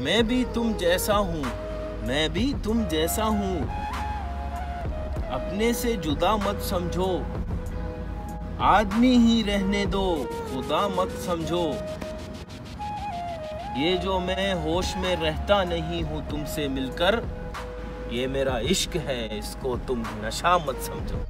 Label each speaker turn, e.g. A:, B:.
A: मैं भी तुम जैसा हूँ, मैं भी तुम जैसा हूँ। अपने से जुदा मत समझो, आदमी ही रहने दो, खुदा मत समझो। ये जो मैं होश में रहता नहीं हूँ तुमसे मिलकर, ये मेरा इश्क है, इसको तुम नशा मत समझो।